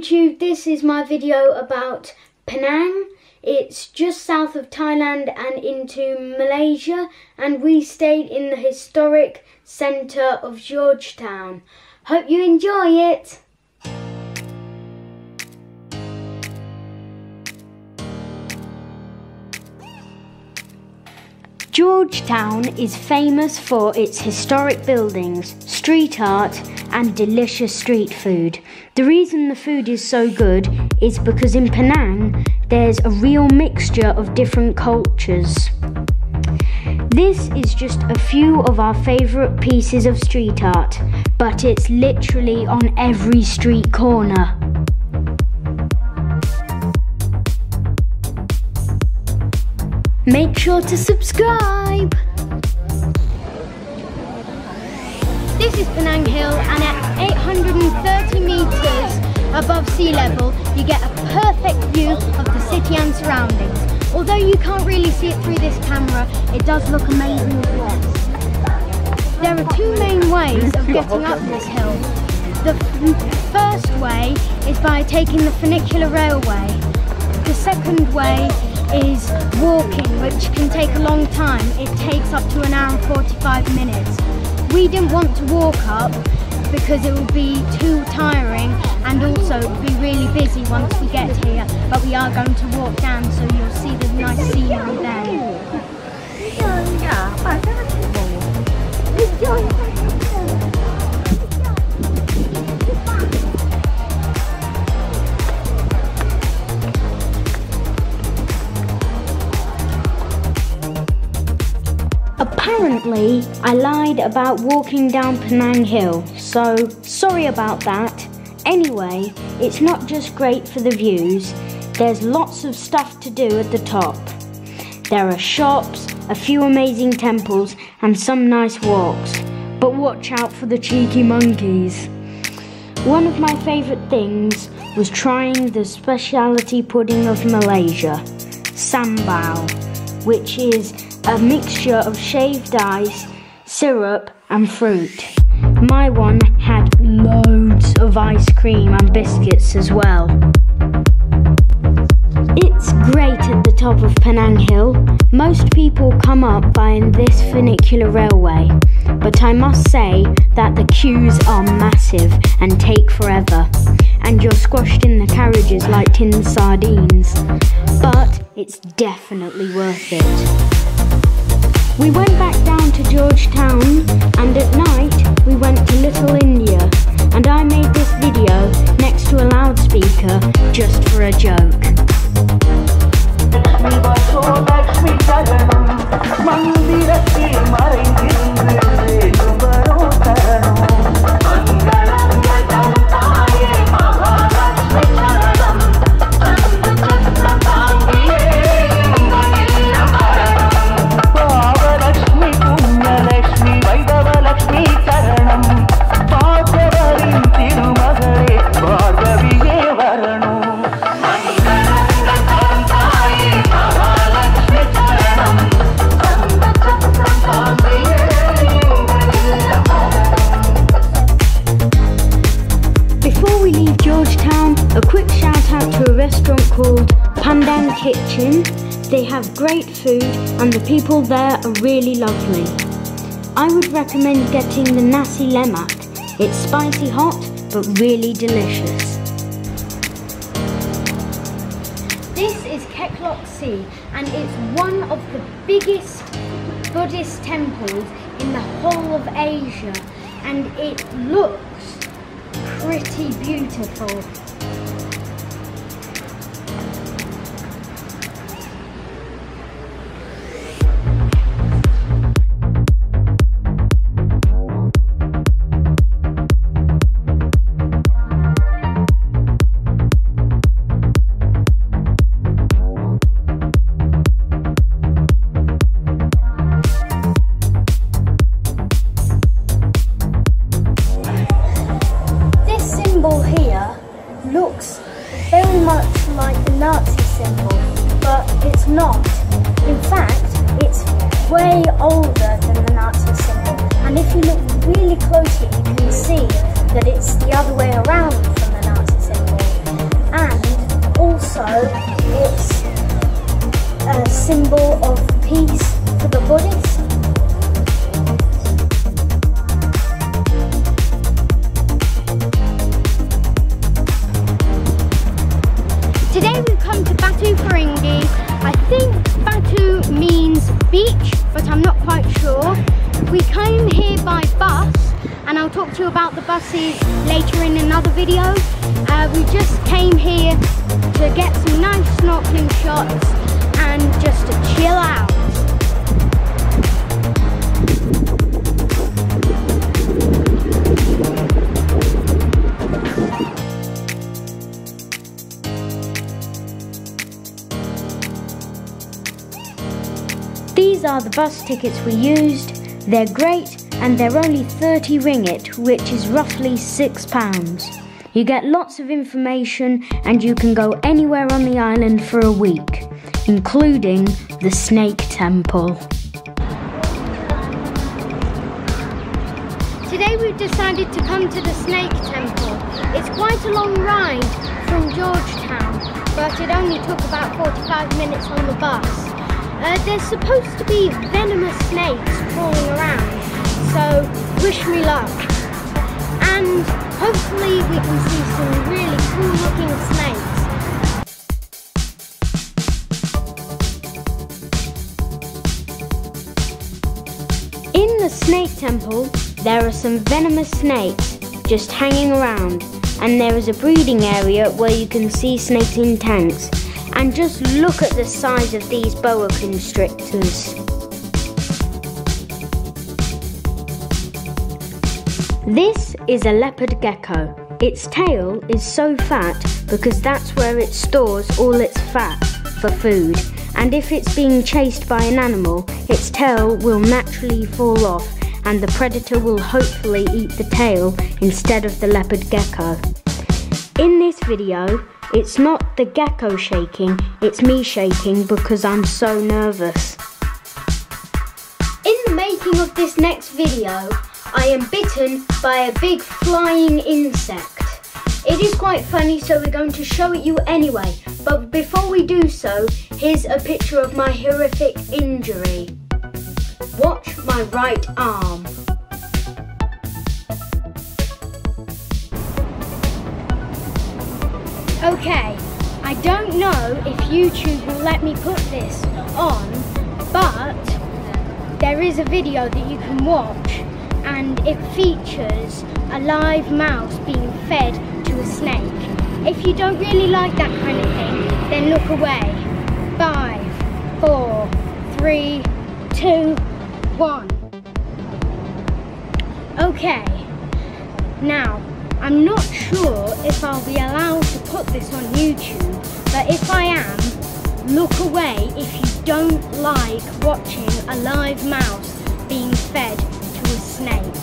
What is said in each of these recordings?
YouTube, this is my video about Penang. It's just south of Thailand and into Malaysia and we stayed in the historic centre of Georgetown. Hope you enjoy it! Georgetown is famous for its historic buildings, street art, and delicious street food. The reason the food is so good is because in Penang there's a real mixture of different cultures. This is just a few of our favourite pieces of street art, but it's literally on every street corner. Make sure to subscribe. This is Penang Hill and at 830 metres above sea level you get a perfect view of the city and surroundings. Although you can't really see it through this camera, it does look amazing as well. There are two main ways of getting up this hill. The first way is by taking the funicular railway. The second way is walking, which can take a long time. It takes up to an hour and 45 minutes. We didn't want to walk up because it would be too tiring and also be really busy once we get here. But we are going to walk down so you'll see the nice scenery there. I lied about walking down Penang Hill, so sorry about that. Anyway, it's not just great for the views, there's lots of stuff to do at the top. There are shops, a few amazing temples, and some nice walks. But watch out for the cheeky monkeys. One of my favourite things was trying the specialty pudding of Malaysia, sambal, which is a mixture of shaved ice, syrup, and fruit. My one had loads of ice cream and biscuits as well. It's great at the top of Penang Hill. Most people come up by this funicular railway, but I must say that the queues are massive and take forever, and you're squashed in the carriages like tin sardines. But it's definitely worth it. We went back down to Georgetown and at night we went great food and the people there are really lovely. I would recommend getting the nasi lemak. It's spicy hot but really delicious. This is Kek Lok Si and it's one of the biggest Buddhist temples in the whole of Asia and it looks pretty beautiful. really closely you can see that it's the other way around from the Nazi symbol. And also it's a symbol of peace for the Buddhists Today we've come to Batu Ferringhi. I think Batu means beach, but I'm not quite sure. We came here by bus, and I'll talk to you about the buses later in another video. Uh, we just came here to get some nice snorkeling shots and just to chill out. These are the bus tickets we used. They're great and they're only 30 ringgit, which is roughly £6. You get lots of information and you can go anywhere on the island for a week, including the Snake Temple. Today we've decided to come to the Snake Temple. It's quite a long ride from Georgetown, but it only took about 45 minutes on the bus. Uh, there's supposed to be venomous snakes crawling around, so wish me luck. And hopefully we can see some really cool looking snakes. In the snake temple, there are some venomous snakes just hanging around, and there is a breeding area where you can see snakes in tanks. And just look at the size of these boa constrictors. This is a leopard gecko. Its tail is so fat because that's where it stores all its fat for food. And if it's being chased by an animal, its tail will naturally fall off and the predator will hopefully eat the tail instead of the leopard gecko. In this video, it's not the gecko shaking, it's me shaking because I'm so nervous. In the making of this next video, I am bitten by a big flying insect. It is quite funny, so we're going to show it you anyway. But before we do so, here's a picture of my horrific injury. Watch my right arm. Okay, I don't know if YouTube will let me put this on, but there is a video that you can watch and it features a live mouse being fed to a snake. If you don't really like that kind of thing, then look away. Five, four, three, two, one. Okay, now I'm not sure if I'll be allowed to put this on YouTube, but if I am, look away if you don't like watching a live mouse being fed to a snake.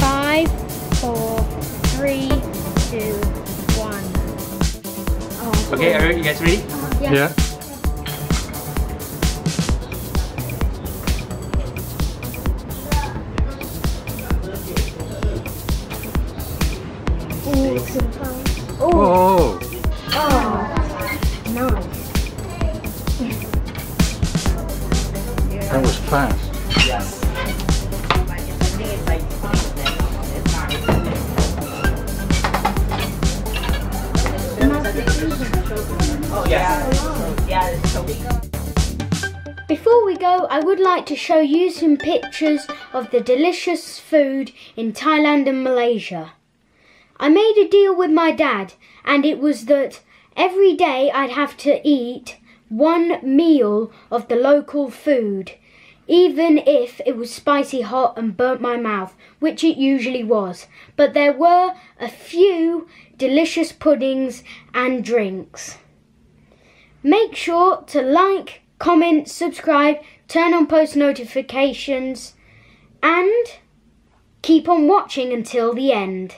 Five, four, three, two, one. Oh, Okay, are you guys ready? yeah. Ooh, it's gonna fall. Oh, nice. that was fast. Before we go, I would like to show you some pictures of the delicious food in Thailand and Malaysia. I made a deal with my dad, and it was that every day I'd have to eat one meal of the local food, even if it was spicy hot and burnt my mouth, which it usually was. But there were a few delicious puddings and drinks. Make sure to like, comment, subscribe, turn on post notifications, and keep on watching until the end.